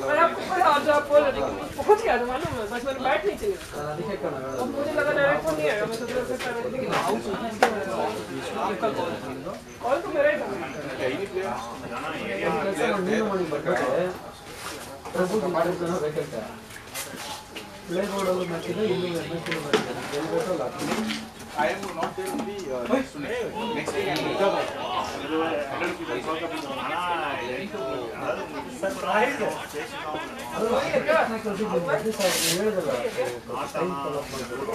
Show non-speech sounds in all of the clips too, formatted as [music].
और आपको पता आज आप बोल रहे थे पहुंच गया था मालूम है बस मैंने बैठ नहीं चाहिए ನಾನು ಅದಕ್ಕೆ ಕಣ अब मुझे लगा डायरेक्ट फोन नहीं आएगा मैं सोच रहा था लेकिन आपका कॉल कॉल तो मेरा ही था ಕೆಲಸ ಮಾಡಿ ನೀನು ಮಾಡಿ ಬರ್ತಾರೆ ಪ್ರಭು ಮಾಡಿರ್ತಾನೆ ಬೇಕಂತ ಪ್ಲೇ ಬೋರ್ಡಲ್ಲಿ ಹಾಕಿದ್ರೆ ಇನ್ನೂ ಎಮ್ ಎಸ್ ಟಿ ಮಾಡ್ತಾರೆ ಗೆಲ್ಬೇಕಲ್ಲ I am not there in the uh, next to next next week I am recover. ಅದು ನಾನು ಕಳ್ಸಿದ್ದೀನಿ ಅಟ್ಲೀಸ್ಟ್ ಅವ್ರು ಹೇಳಿದಲ್ಲ ಟೈಮ್ ಫಾಲೋ ಮಾಡ್ಬೇಕು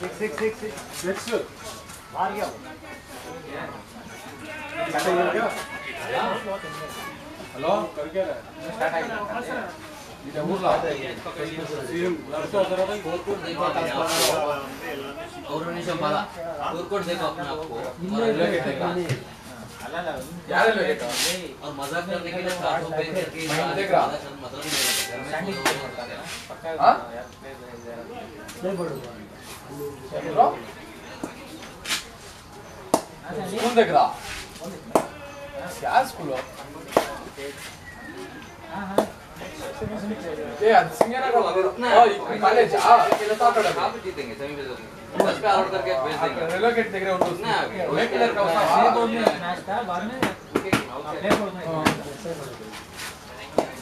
six six six six six बाहर गया हेलो कर क्या रहा है? इधर बोल रहा है सीएम लड़का उधर भाई कोरकोट देखो और उन्हें संभाला कोरकोट देखो अपने आप को और लगे देखा यार लगेगा और मज़ाक करने के लिए साथ हो गए करके मैं देख रहा मतलब नहीं पक्का हाँ नहीं बढ़ूँगा स्कूल देख रहा क्या स्कूल ಏ ಅದು ಸಿಂಗರ್ ಕಾಲೇಜ್ ರಿಲೋಕೇಟ್ ತೆಗ್ರೆ ಒಂದು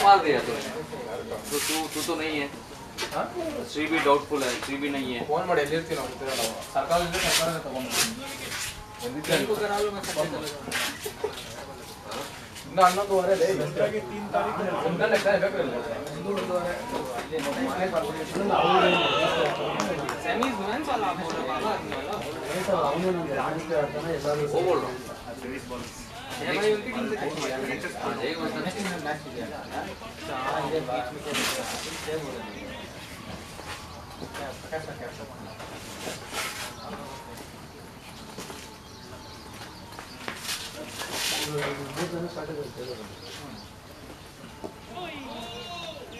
मारा तो मार दिया तूने तो तू तू तो नहीं है श्री भी डाउटफुल है श्री भी नहीं है ಫೋನ್ ಮಾಡಿ ಎಲ್ಲಿರ್ತೀವಿ ನಾವು ಗೊತ್ತಿರಲ್ಲ ಅವಾಗ. ಸರ್ಕಾರದಿಂದ ಸರ್ಕಾರನೇ ತಗೊಂಡ್ಬರ್ತೀನಿ. ಎಲ್ಲಿದ್ದೆ ಅಲ್ಲಿ? ಇನ್ನು ಹನ್ನೊಂದುವರೆ ಲೇ, ಒಂದು ಗಂಟೆ ತಾನೇ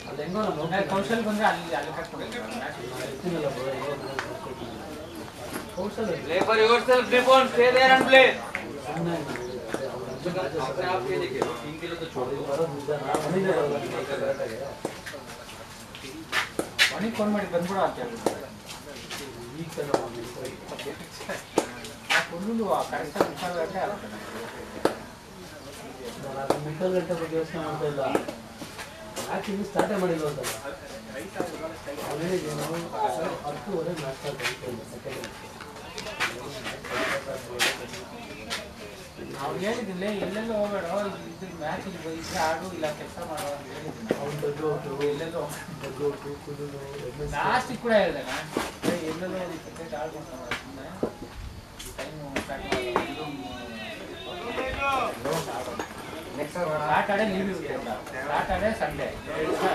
ಅಲ್ಲಿ ಹೆಂಗೋ ನಮ್ಮ ಕೌಶಲ್ ಬಂದ್ರೆ ಅಲ್ಲಿ ಅಲ್ಲಿ ಕಟ್ಬಿಡೋದು Kaushal labour yourself report stay there and play phone ಮಾಡಿ ಬಂದ್ಬಿಡು ಅಂತ ಹೇಳ್ಬಿಟ್ಟು ಈಗ ತಾನೇ ಒಂದು ಫುಲ್ಲು ಕರೆಕ್ಟಾಗಿ ಮುಖಾಲ್ ಗಂಟೆ ಆಗುತ್ತೆ ನಾನು ಅದು ಮಿಕ್ಕಲ್ ಗಂಟೆ ಬಗ್ಗೆ ಯೋಚನೆ ಮಾಡ್ತಾ ಇಲ್ಲ ಯಾಕೆ ಇನ್ನೂ ಸ್ಟಾರ್ಟೇ ಮಾಡಿಲ್ಲ ಅಂತಲ್ಲ ಅವ್ನು ಹೇಳಿದ್ದು ನಾವು ಹತ್ತುವರೆ ಮ್ಯಾಚ್ ಸ್ಟಾರ್ಟ್ ಆಗುತ್ತೆ ಸೆಕೆಂಡ್ ಅವ್ರು ಹೇಳಿದಿಲ್ಲ ಎಲ್ಲೆಲ್ಲೂ ಹೋಗಬೇಡ ಇದು ಮ್ಯಾಚ್ ಇದ್ರೆ ಆಡು ಇಲ್ಲ ಕೆಲಸ ಮಾಡೋ ಅಂತ ಹೇಳಿದ್ದೀನಿ ಅವ್ನು ದೊಡ್ಡ ಔಟು ಎಲ್ಲೆಲ್ಲೋ ಕುದುನು ಲಾಸ್ಟಿಗೆ ಕೂಡ ಹೇಳಿದೆ ಎಲ್ಲೆಲ್ಲೋ ಒಂದು ಕ್ರಿಕೆಟ್ ಆಡ್ಕೊಂಡು ಸುಮ್ಮನೆ ಟೈಮು ಸಾಟರ್ಡೆ ಲೀವ್ ಇರುತ್ತೆ ಸಾಟರ್ಡೆ ಸಂಡೇ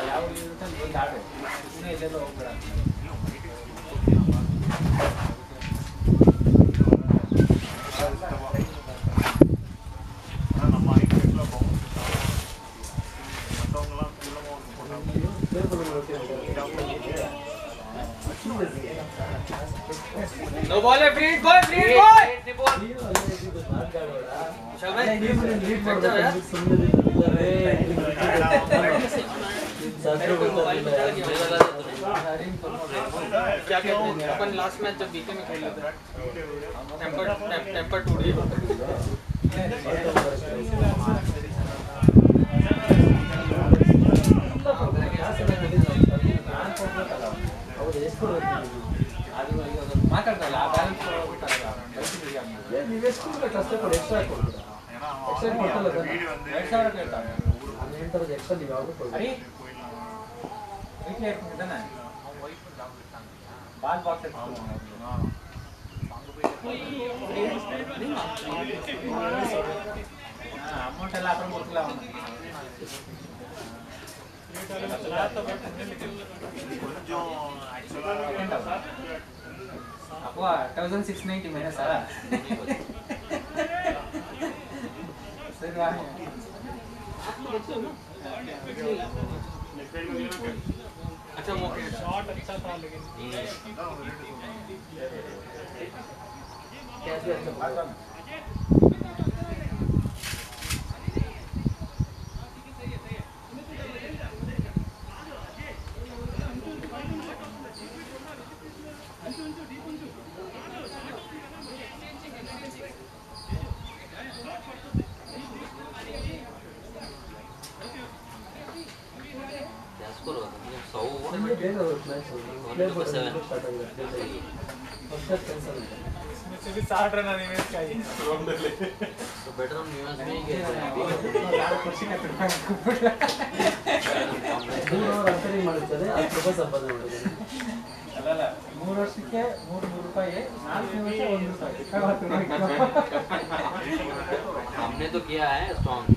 ಯಾವ ಲೀವ್ ಇರುತ್ತೆ ಬಂದು ಆಡು. ಸುಮ್ಮನೆ ಎಲ್ಲೆಲ್ಲೋ ಹೋಗ್ಬೇಡ बॉल है फ्रीड बॉल फ्रीड बॉल। क्या कहते हैं? अपन लास्ट मैच जब बीके में खेले थे। टेम्पर टेम्पर टूट गया [laughs] ಕೊಡಿ ಎಕ್ಸ್ಟ್ರಾ ಕೊಡಿ ಎಕ್ಸ್ಟ್ರಾ ಕೊಡ್ತಲ್ಲ ಎರಡು ಎಕ್ಸ್ಟ್ರಾ ಕೇಳ್ತಾನೆ ಹನ್ನೆರಡು ಹೇಳ್ತಾರೆ ಎಕ್ಸ್ಟ್ರಾ ನೀವು ಯಾವಾಗೂ ಕೊಡು வீட்டில் இருக்குதானே பால் பாக்ஸ் அமௌண்ட் எல்லாம் அப்புறம் கொடுக்கலாம் அப்போ தௌசண்ட் சிக்ஸ் நைன்டி மைனஸ் சாரா रहा है। अच्छा मौके शॉट अच्छा था लेकिन। हम्म। कैसे अच्छा ಬೇಗ ಬರುತ್ತೆ ಮ್ಯಾಚ್ ಪ್ಲೇ ಬೋರ್ಡ್ ಸ್ಟಾರ್ಟ್ ಆಗಿದೆ ಫಸ್ಟ್ ಕ್ಯಾನ್ಸಲ್ ಆಗಿದೆ बेटर हम न्यूज़ में ही गए ಮೂರು ಅವರ್ ರಿಪೇರಿ ಮಾಡುತ್ತದೆ ಹತ್ತು ರೂಪಾಯಿ ಸಂಪಾದನೆ ಮಾಡಿದ್ದೇನೆ ಅಲ್ಲಲ್ಲ ಮೂರು ವರ್ಷಕ್ಕೆ ಮೂರು ಮೂರು ರೂಪಾಯಿ ನಾಲ್ಕು ವರ್ಷ ಒಂದು ರೂಪಾಯಿ हमने तो किया है स्ट्रॉन्ग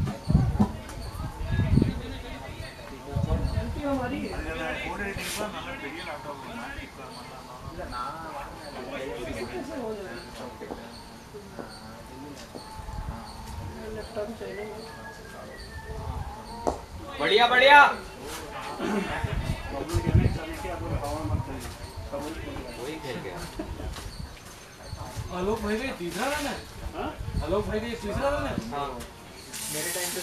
बढ़िया बढ़िया। वही खेल गया आलोक भाई का तीसरा रन है? आलोक भाई ये तीसरा रन है? हाँ। मेरे टाइम पे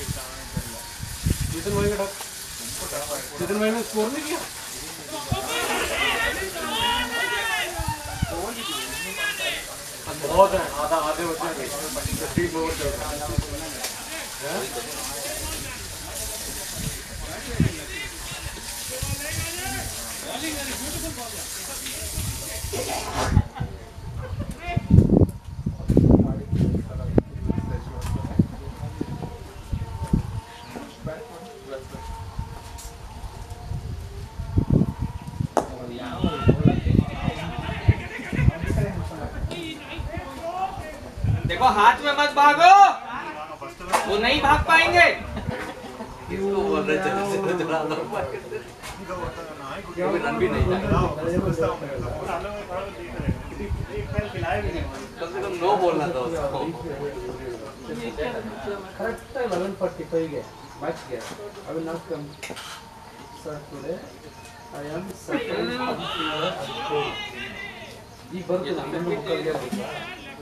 नहीं भाई का चेतन भाई ने स्कोर नहीं किया बहुत है आधा आधे बच्चे टीम ओवर चल रहा है देखो हाथ में मत भागो वो नहीं भाग पाएंगे किसको बोल रहे चलो चलो चला दो कोई रन भी नहीं था कम से कम नो बोलना था उसको ಕರೆಕ್ಟಾಗಿ eleven forty ಫೈವ್ಗೆ ಮ್ಯಾಚ್ಗೆ I will not come sir today I am ಈಗ ಬರ್ತದೆ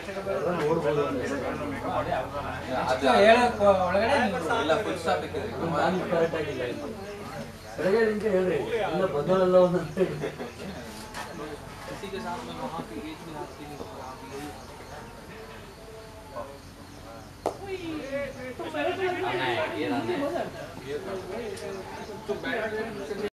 ಹಿಂಗ್ ಕಾಣಿಸ್ತಾ ಇರೋದು ಎಲ್ಲ ಆಗಲ್ಲ ಅಂತ ಹೇಳಿ ಎಲ್ಲ ನೋಡ್ಬೋದು ಅಂತ ಹೇಳಕ್ ಒಳಗಡೆ ನೀವು ಇಲ್ಲ ಫುಲ್ ಸ್ಟಾಪ್ ಇಕ್ಕಿದ್ರಿ ನಾನು ಕರೆಕ್ಟ್ ಆಗಿಲ್ಲ ಇಲ್ಲಿ. ಬೆಳಗ್ಗೆ ನಿಮ್ಗೆ ಹೇಳ್ರಿ ಇಲ್ಲ ಬಂದವಳೆಲ್ಲ ಒಂದಂತ ಹೇಳಿ किसी के साथ में वहाँ पे एक भी हाथ की नहीं ये रन है तो बैट